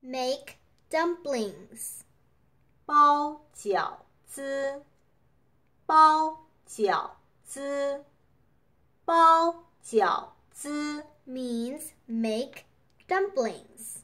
Make dumplings. 包饺子，包饺子，包饺子 means make dumplings.